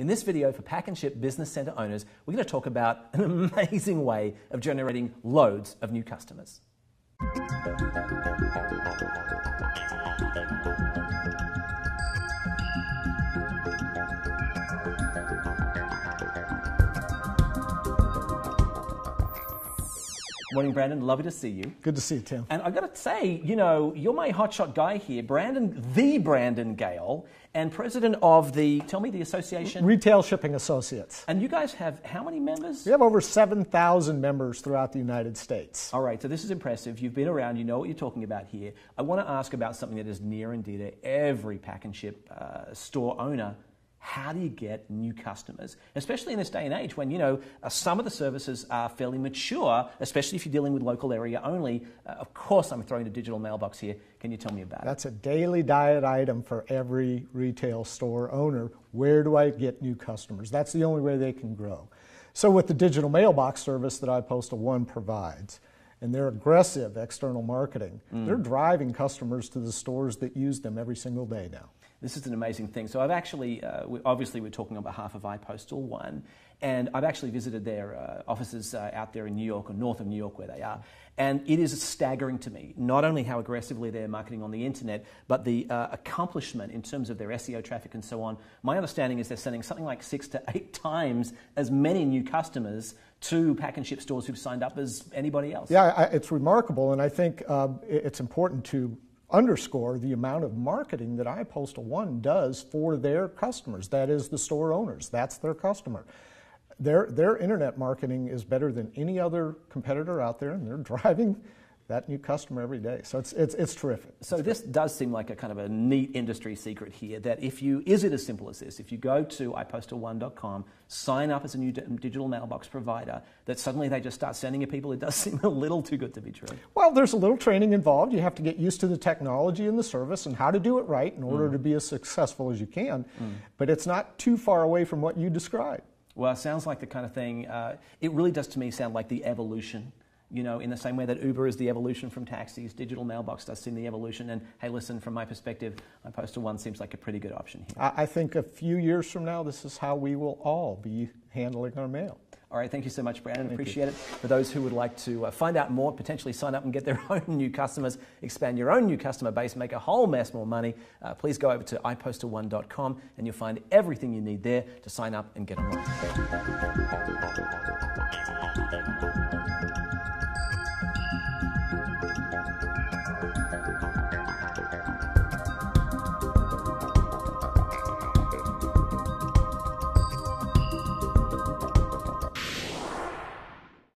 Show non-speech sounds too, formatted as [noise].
In this video for Pack and Ship Business Center owners, we're going to talk about an [laughs] amazing way of generating loads of new customers. Morning, Brandon. Lovely to see you. Good to see you, Tim. And I've got to say, you know, you're my hotshot guy here, Brandon, the Brandon Gale, and president of the, tell me, the association? Retail Shipping Associates. And you guys have how many members? We have over 7,000 members throughout the United States. All right, so this is impressive. You've been around, you know what you're talking about here. I want to ask about something that is near and dear to every pack and ship uh, store owner how do you get new customers? Especially in this day and age when, you know, uh, some of the services are fairly mature, especially if you're dealing with local area only. Uh, of course, I'm throwing a digital mailbox here. Can you tell me about That's it? That's a daily diet item for every retail store owner. Where do I get new customers? That's the only way they can grow. So, with the digital mailbox service that iPostal One provides, and their aggressive external marketing, mm. they're driving customers to the stores that use them every single day now. This is an amazing thing. So I've actually, uh, we, obviously, we're talking on behalf of iPostal One, and I've actually visited their uh, offices uh, out there in New York or north of New York where they are. And it is staggering to me, not only how aggressively they're marketing on the internet, but the uh, accomplishment in terms of their SEO traffic and so on. My understanding is they're sending something like six to eight [laughs] times as many new customers to pack and ship stores who've signed up as anybody else. Yeah, I, it's remarkable, and I think uh, it's important to underscore the amount of marketing that iPostal One does for their customers. That is the store owners. That's their customer. Their, their internet marketing is better than any other competitor out there, and they're [laughs] driving that new customer every day. So it's, it's, it's terrific. So it's this terrific. does seem like a kind of a neat industry secret here that if you, is it as simple as this? If you go to ipostal1.com, sign up as a new digital mailbox provider, that suddenly they just start sending you people, it does [laughs] seem a little too good to be true. Well, there's a little training involved. You have to get used to the technology and the service and how to do it right in order mm. to be as successful as you can. Mm. But it's not too far away from what you described. Well, it sounds like the kind of thing, uh, it really does to me sound like the evolution you know, in the same way that Uber is the evolution from taxis, digital mailbox does seem the evolution. And hey, listen, from my perspective, iPostal One seems like a pretty good option here. I think a few years from now, this is how we will all be handling our mail. All right, thank you so much, Brandon. Thank Appreciate you. it. For those who would like to uh, find out more, potentially sign up and get their [laughs] own new customers, expand your own new customer base, make a whole mess more money, uh, please go over to ipostal1.com and you'll find everything you need there to sign up and get online.